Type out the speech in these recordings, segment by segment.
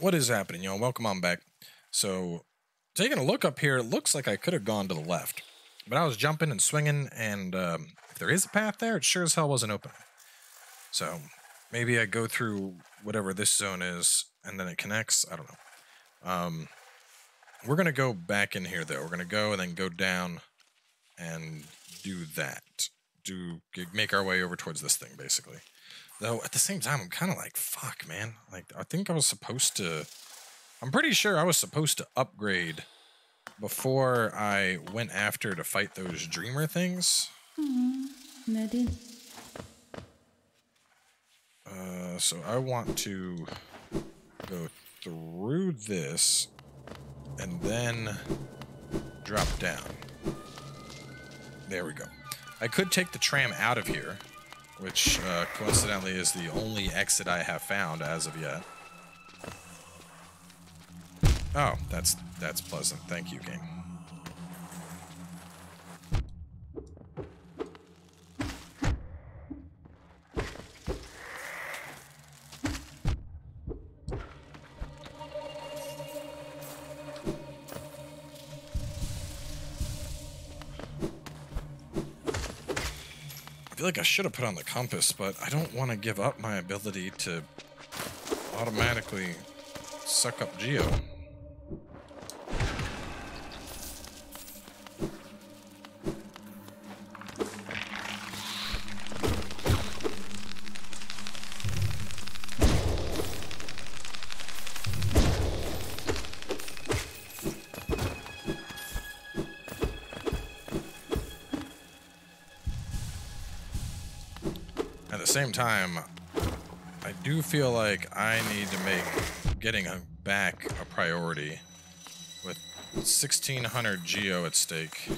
what is happening, y'all? Welcome on back. So, taking a look up here, it looks like I could have gone to the left. But I was jumping and swinging, and um, if there is a path there, it sure as hell wasn't open. So, maybe I go through whatever this zone is, and then it connects. I don't know. Um, we're going to go back in here, though. We're going to go and then go down and do that. Do make our way over towards this thing, basically. Though at the same time, I'm kind of like, fuck, man. Like, I think I was supposed to. I'm pretty sure I was supposed to upgrade before I went after to fight those dreamer things. Mm-hmm. Uh, so I want to go through this and then drop down. There we go. I could take the tram out of here, which uh, coincidentally is the only exit I have found as of yet. Oh, that's that's pleasant. Thank you, game. Like I should have put on the compass, but I don't want to give up my ability to automatically suck up Geo. Time, I do feel like I need to make getting back a priority with 1600 geo at stake. I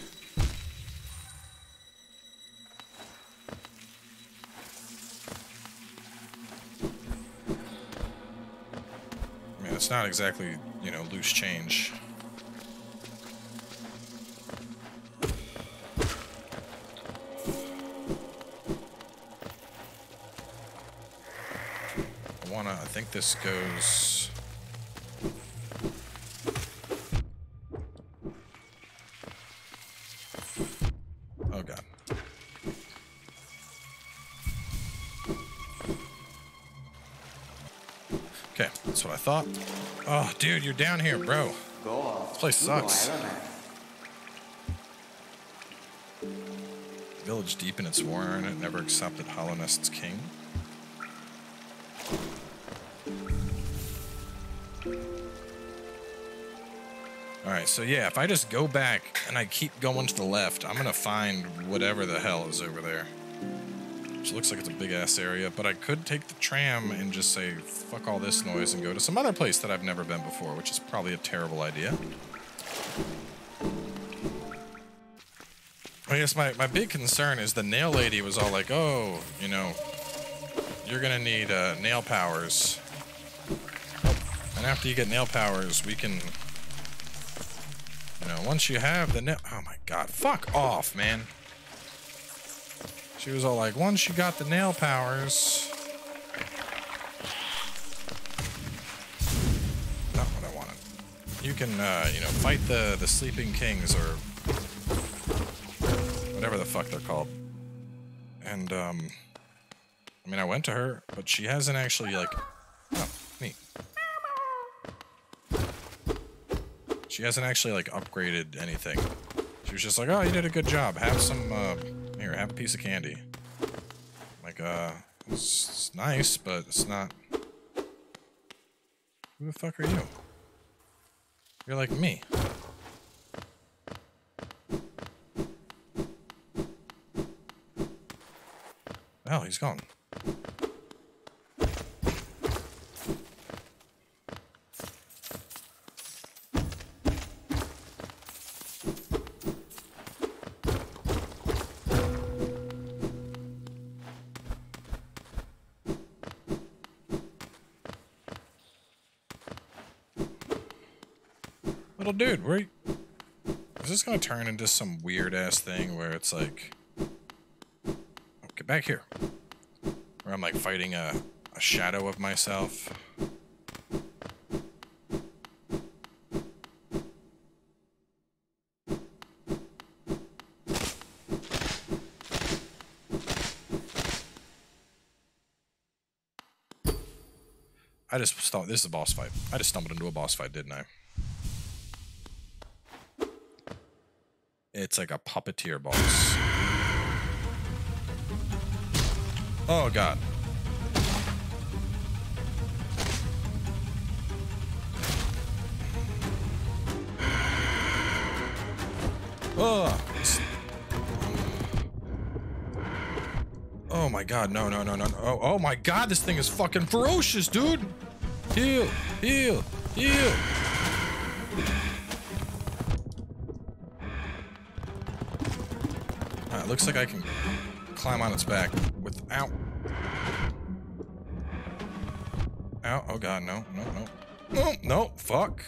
mean, it's not exactly, you know, loose change. Think this goes... Oh god. Okay, that's what I thought. Oh, dude, you're down here, bro. This place sucks. Village deep in its war and it never accepted Hallownest's king. Alright, so yeah, if I just go back and I keep going to the left, I'm gonna find whatever the hell is over there. Which looks like it's a big ass area, but I could take the tram and just say, fuck all this noise and go to some other place that I've never been before, which is probably a terrible idea. I guess my, my big concern is the nail lady was all like, oh, you know, you're gonna need uh, nail powers. After you get nail powers, we can you know, once you have the nail... Oh my god, fuck off, man. She was all like, once you got the nail powers... Not what I wanted. You can, uh, you know, fight the, the Sleeping Kings or... Whatever the fuck they're called. And, um... I mean, I went to her, but she hasn't actually, like... Oh, neat. She hasn't actually like upgraded anything. She was just like, "Oh, you did a good job. Have some. Uh, here, have a piece of candy." Like, uh, it's, it's nice, but it's not. Who the fuck are you? You're like me. Oh, he's gone. gonna turn into some weird ass thing where it's like, oh, get back here, where I'm like fighting a, a shadow of myself. I just thought this is a boss fight. I just stumbled into a boss fight, didn't I? It's like a puppeteer boss. Oh god. Oh. Oh my god, no, no, no, no. Oh, oh my god, this thing is fucking ferocious, dude. Heal, heal, heal. Looks like I can climb on its back without. Ow, oh god, no, no, no. No, no, fuck.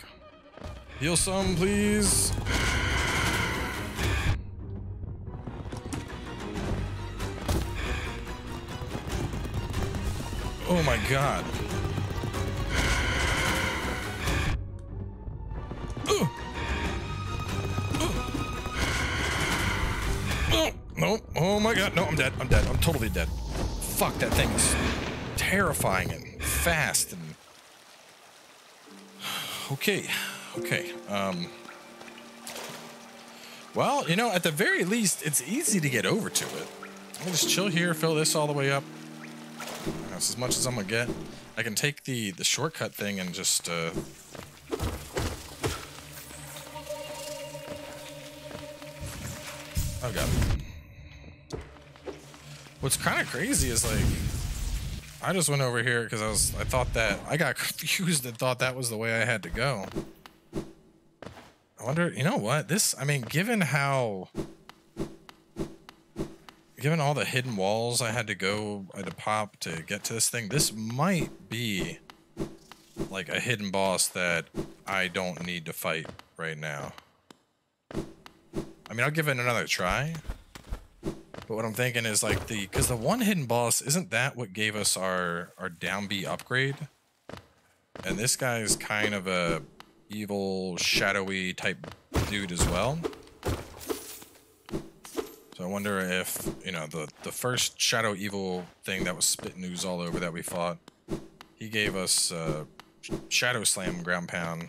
Heal some, please. Oh my god. Oh my god. No, I'm dead. I'm dead. I'm totally dead. Fuck, that thing is terrifying and fast and. Okay. Okay. Um. Well, you know, at the very least, it's easy to get over to it. I'll just chill here, fill this all the way up. That's as much as I'm gonna get. I can take the the shortcut thing and just uh What's kind of crazy is like I just went over here because I was I thought that I got confused and thought that was the way I had to go. I wonder, you know what? This I mean, given how given all the hidden walls I had to go, I had to pop to get to this thing, this might be like a hidden boss that I don't need to fight right now. I mean, I'll give it another try. But what I'm thinking is like the, because the one hidden boss, isn't that what gave us our, our down B upgrade? And this guy's kind of a evil, shadowy type dude as well. So I wonder if, you know, the, the first Shadow Evil thing that was spitting ooze all over that we fought, he gave us uh, Shadow Slam ground pound.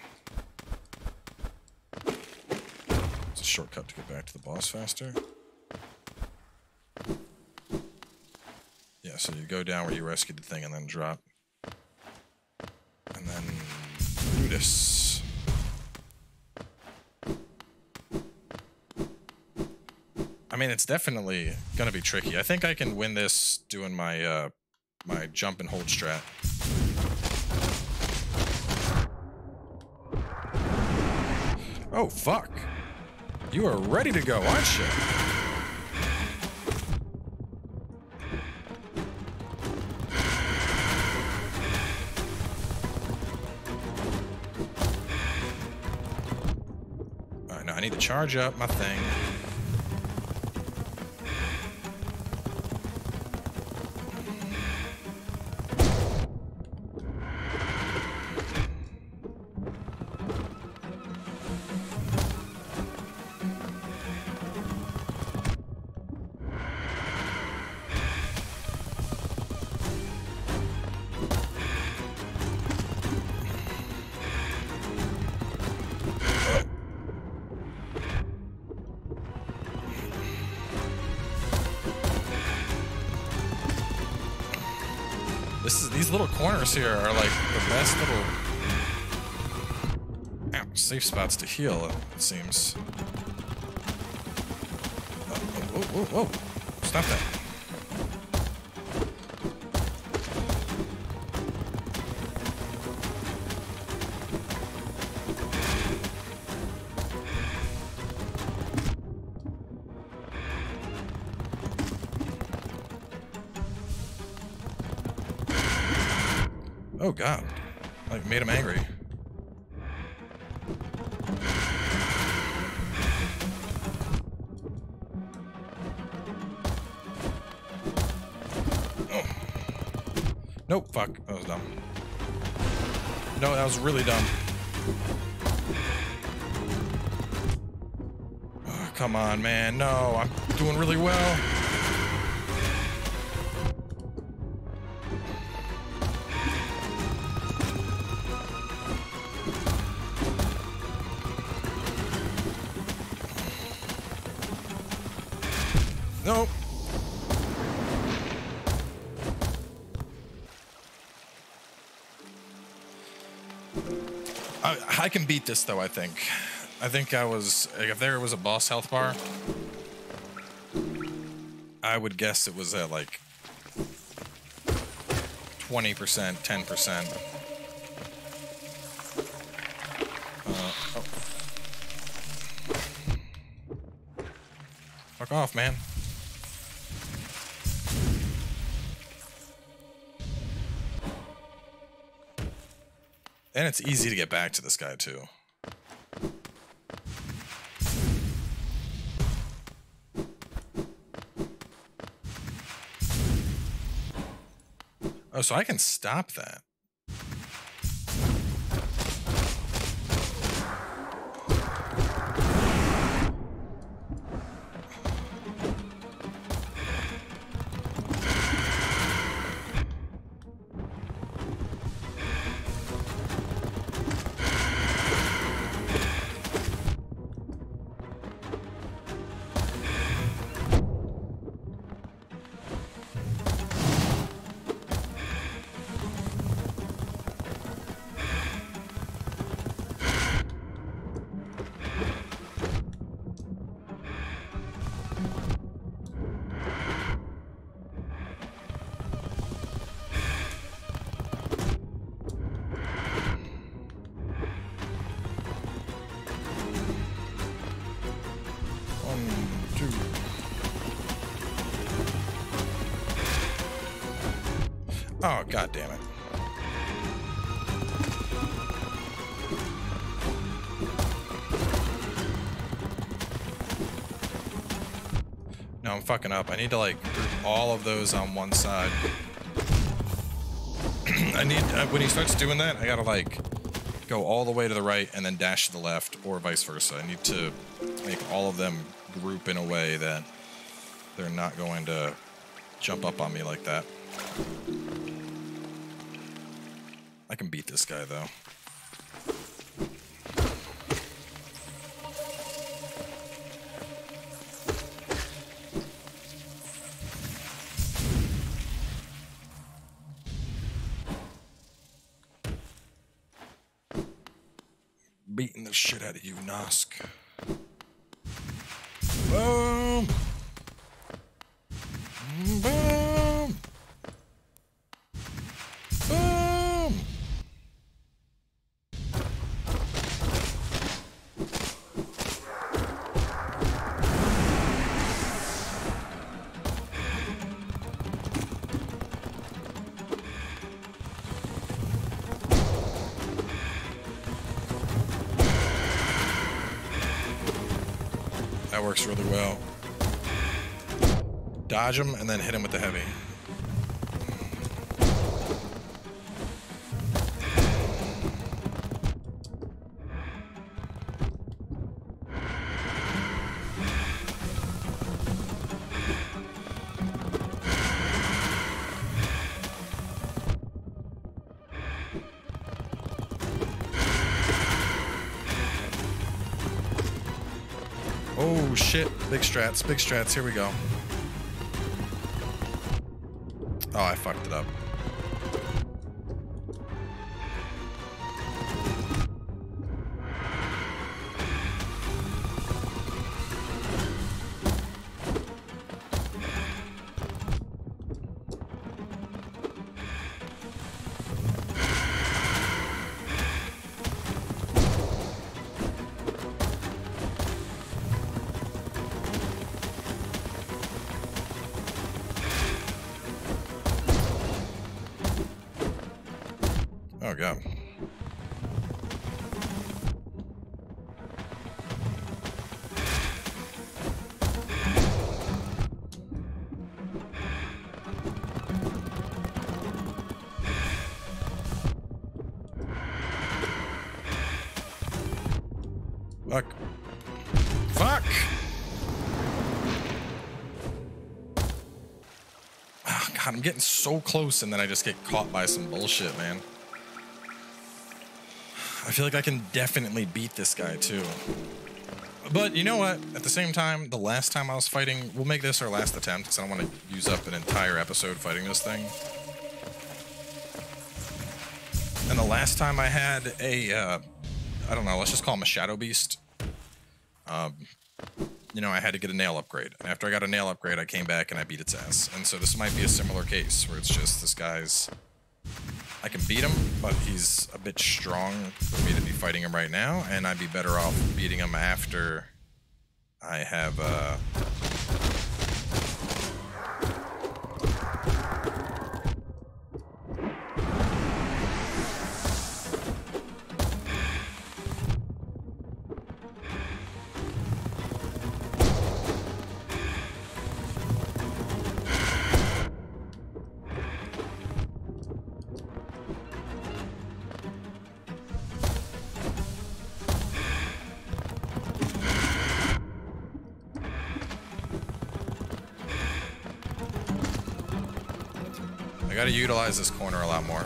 It's a shortcut to get back to the boss faster. Yeah, so you go down where you rescued the thing and then drop. And then Brutus. I mean, it's definitely gonna be tricky. I think I can win this doing my uh, my jump and hold strat. Oh fuck! You are ready to go, aren't you? Charge up my thing. This is these little corners here are like the best little ow, safe spots to heal. It seems. Oh, oh, oh, oh whoa, whoa, whoa! Stop that! Made him angry. Oh. Nope, fuck. That was dumb. No, that was really dumb. Oh, come on, man. No, I'm doing really well. Can beat this though. I think. I think I was. If there was a boss health bar, I would guess it was at like twenty percent, ten percent. Uh, oh. Fuck off, man. And it's easy to get back to this guy, too. Oh, so I can stop that. Oh, god damn it. No, I'm fucking up. I need to like group all of those on one side. I need uh, when he starts doing that, I gotta like go all the way to the right and then dash to the left, or vice versa. I need to make all of them group in a way that they're not going to jump up on me like that. Can beat this guy though. Beating the shit out of you, Nosk. Boom! Boom! Dodge him and then hit him with the heavy. Oh shit, big strats, big strats, here we go. Oh, I fucked it up. Fuck. Fuck! Oh, God, I'm getting so close and then I just get caught by some bullshit, man. I feel like I can definitely beat this guy too. But you know what? At the same time, the last time I was fighting, we'll make this our last attempt because I don't want to use up an entire episode fighting this thing. And the last time I had a, uh, I don't know, let's just call him a Shadow Beast. Um, you know, I had to get a nail upgrade. And after I got a nail upgrade, I came back and I beat its ass. And so this might be a similar case where it's just this guy's. I can beat him, but he's a bit strong for me to be fighting him right now, and I'd be better off beating him after I have uh gotta utilize this corner a lot more.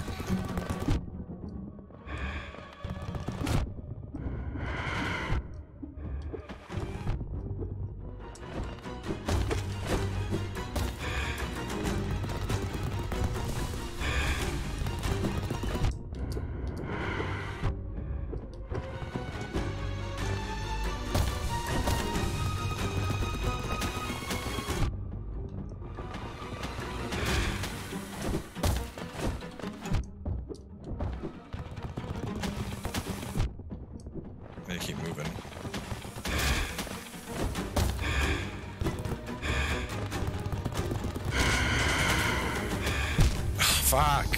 Fuck.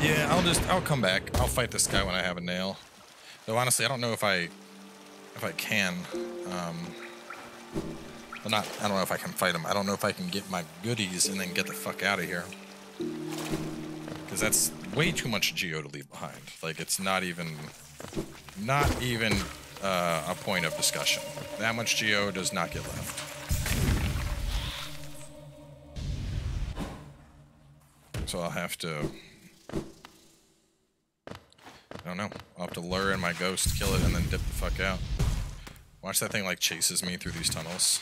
Yeah, I'll just I'll come back. I'll fight this guy when I have a nail. Though honestly, I don't know if I if I can. Um, well, not I don't know if I can fight him. I don't know if I can get my goodies and then get the fuck out of here. Because that's way too much geo to leave behind. Like it's not even not even uh, a point of discussion. That much geo does not get left. So I'll have to. I don't know. I'll have to lure in my ghost, kill it, and then dip the fuck out. Watch that thing like chases me through these tunnels.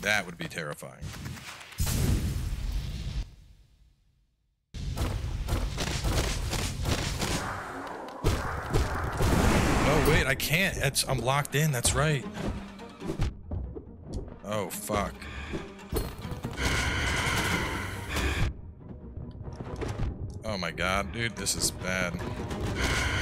That would be terrifying. Oh wait, I can't. It's I'm locked in. That's right. Oh fuck. Oh my god, dude, this is bad.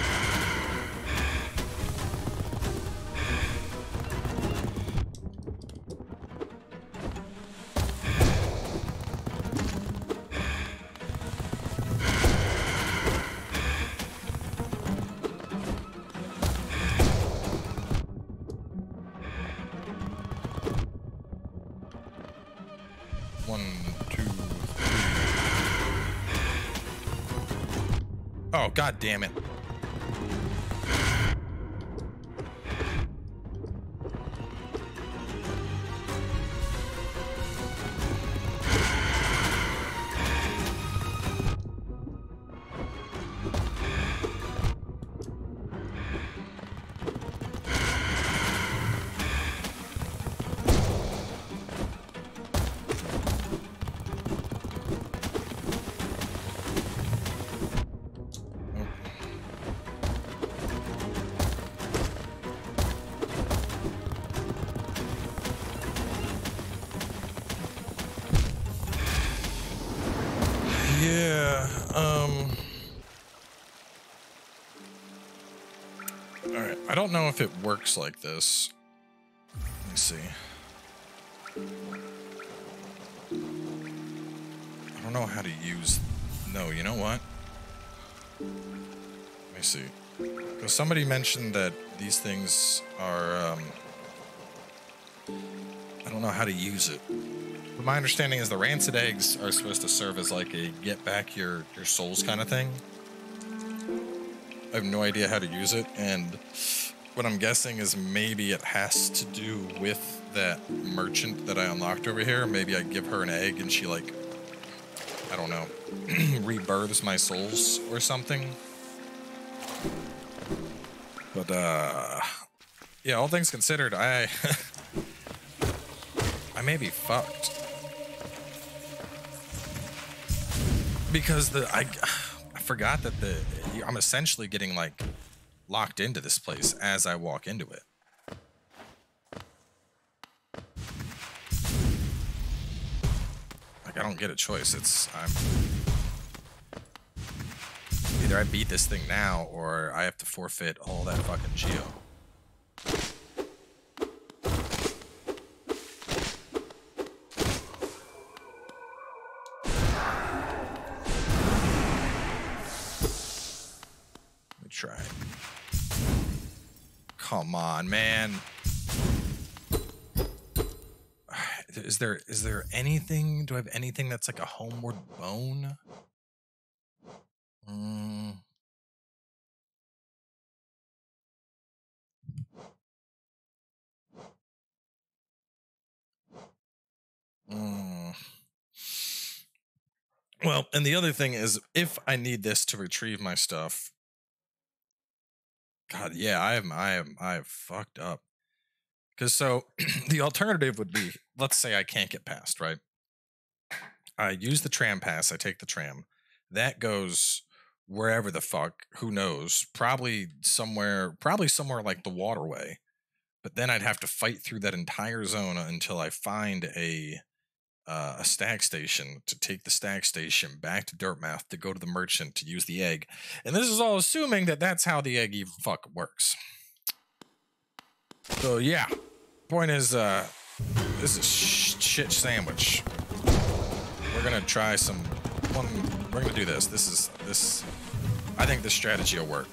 god damn it. Don't know if it works like this. Let me see. I don't know how to use. No, you know what? Let me see. Because somebody mentioned that these things are. Um, I don't know how to use it. But my understanding is the rancid eggs are supposed to serve as like a get back your, your souls kind of thing. I have no idea how to use it, and what I'm guessing is maybe it has to do with that merchant that I unlocked over here. Maybe I give her an egg and she like I don't know, rebirths my souls or something. But uh yeah, all things considered, I I may be fucked. Because the I I forgot that the I'm essentially getting like locked into this place as I walk into it. Like I don't get a choice. It's I'm either I beat this thing now or I have to forfeit all that fucking geo. On, man. Is there is there anything? Do I have anything that's like a homeward bone? Mm. Mm. Well, and the other thing is, if I need this to retrieve my stuff, God, yeah, I am, I am, I have fucked up. Because so, the alternative would be, let's say I can't get past, right? I use the tram pass. I take the tram. That goes wherever the fuck, who knows? Probably somewhere, probably somewhere like the waterway. But then I'd have to fight through that entire zone until I find a uh, a stag station to take the stag station back to Dirtmouth to go to the merchant to use the egg. And this is all assuming that that's how the egg even fuck works. So yeah, point is, uh, this is sh- shit sandwich. We're gonna try some. One, we're gonna do this. This is this. I think this strategy will work.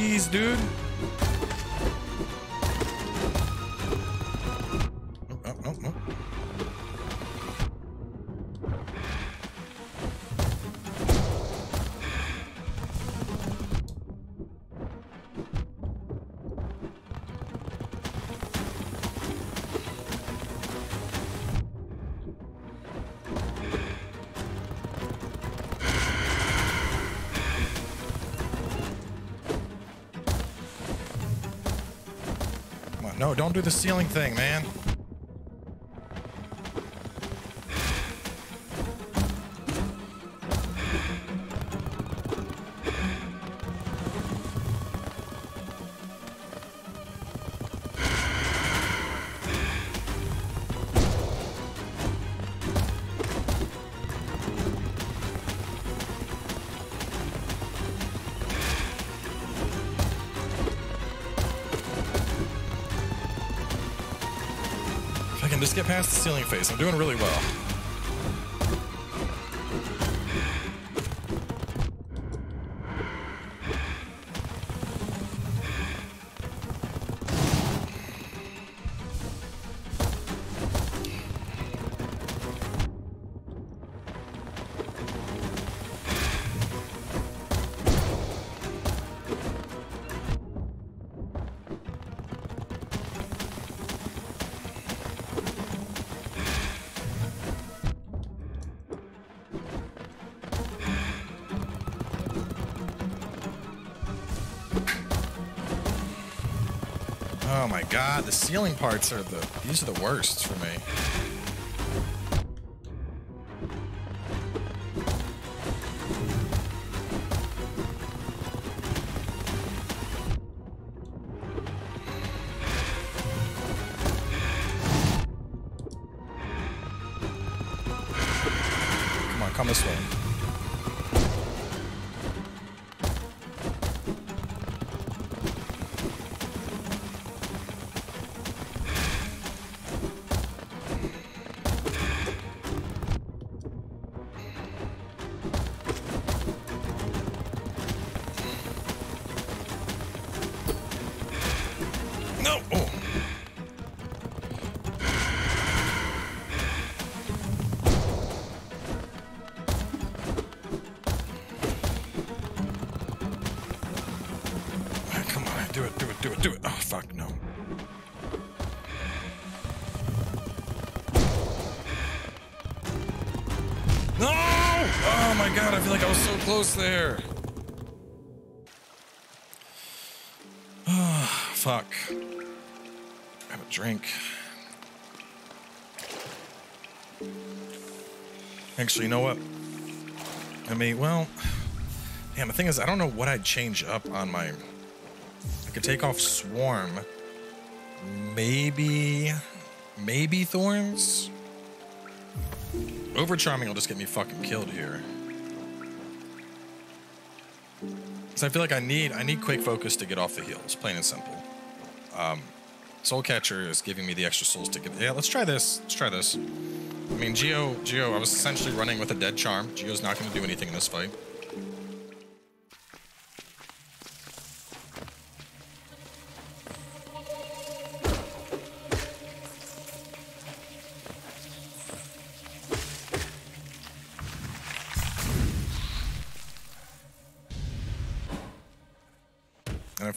Cheese, dude. Oh, oh, oh, oh. Don't do the ceiling thing, man. Get past the ceiling face, I'm doing really well. The ceiling parts are the these are the worst for me. Come on, come this way. Close there. Ah, fuck. Have a drink. Actually, you know what? I mean, well, damn, the thing is, I don't know what I'd change up on my. I could take off Swarm. Maybe. Maybe Thorns? Over Charming will just get me fucking killed here. So I feel like I need I need quick focus to get off the heels, plain and simple. Um, Soul Catcher is giving me the extra souls to get. Yeah, let's try this. Let's try this. I mean, Geo, Geo, I was essentially running with a dead charm. Geo's not going to do anything in this fight.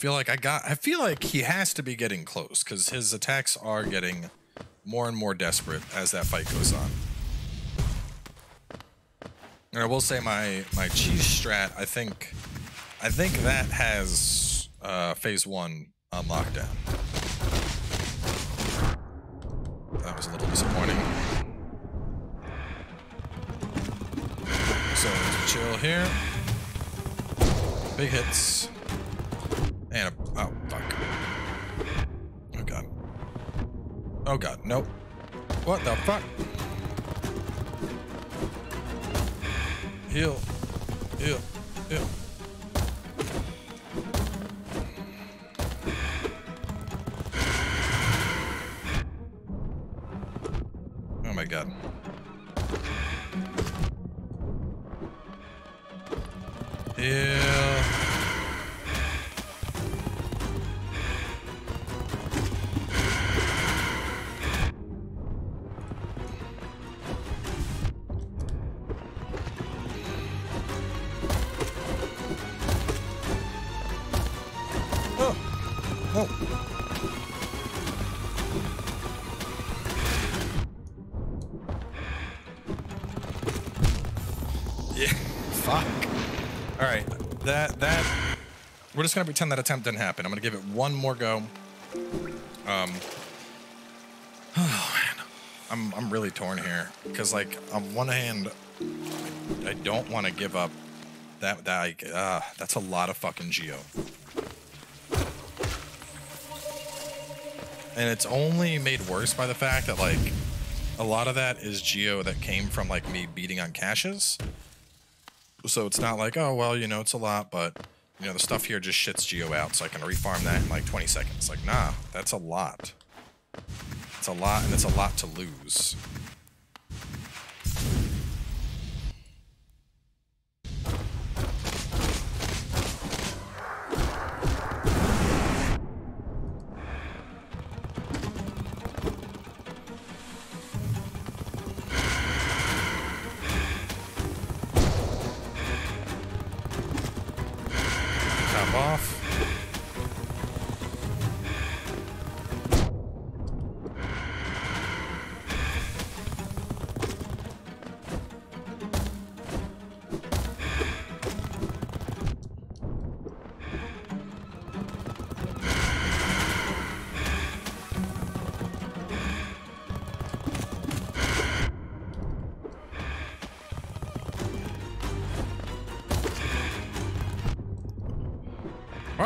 Feel like I got, I feel like he has to be getting close because his attacks are getting more and more desperate as that fight goes on. And I will say my my cheese strat, I think, I think that has uh, phase one on lockdown. That was a little disappointing. So chill here. Big hits. And a, oh fuck. Oh god. Oh god, nope. What the fuck? Heal. Heal. Heal. We're just gonna pretend that attempt didn't happen. I'm gonna give it one more go. Um. Oh man, I'm I'm really torn here because like on one hand, I, don't want to give up. That that I, uh, that's a lot of fucking geo. and it's only made worse by the fact that like a lot of that is geo that came from like me beating on caches so it's not like oh well you know it's a lot but you know the stuff here just shits geo out so i can refarm that in like 20 seconds. Like nah that's a lot. It's a lot and it's a lot to lose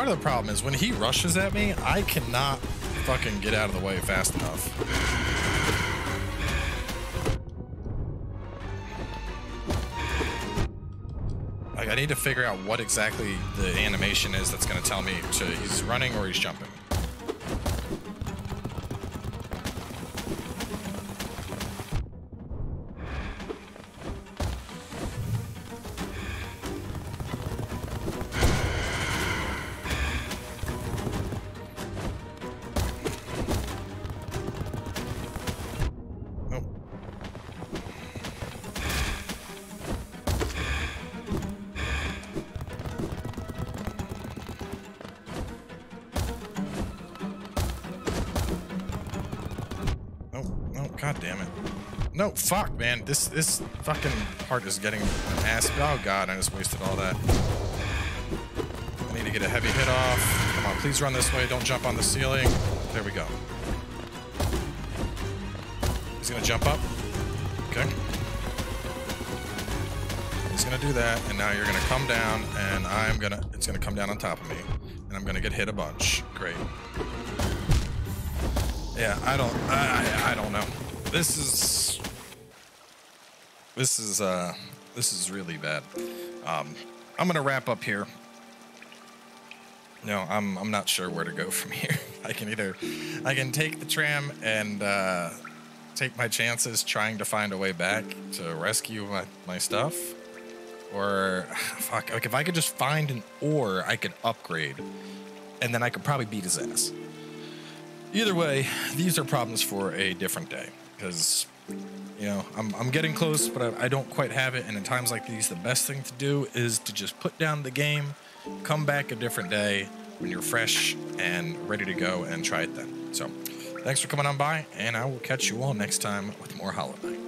Of the problem is when he rushes at me, I cannot fucking get out of the way fast enough. I need to figure out what exactly the animation is that's going to tell me to he's running or he's jumping. Fuck, man. This this fucking part is getting ass. Oh god, I just wasted all that. I need to get a heavy hit off. Come on, please run this way. Don't jump on the ceiling. There we go. He's gonna jump up. Okay. He's gonna do that, and now you're gonna come down, and I'm gonna. It's gonna come down on top of me, and I'm gonna get hit a bunch. Great. Yeah, I don't. I I don't know. This is. This is uh. This is really bad. Um, I'm gonna wrap up here. No, I'm I'm not sure where to go from here. I can either I can take the tram and uh, take my chances trying to find a way back to rescue my, my stuff, or fuck, like if I could just find an ore, I could upgrade, and then I could probably beat his ass. Either way, these are problems for a different day because you know I'm, I'm getting close, but I, I don't quite have it. And in times like these, the best thing to do is to just put down the game, come back a different day when you're fresh and ready to go, and try it then. So, thanks for coming on by, and I will catch you all next time with more Hollow Knight.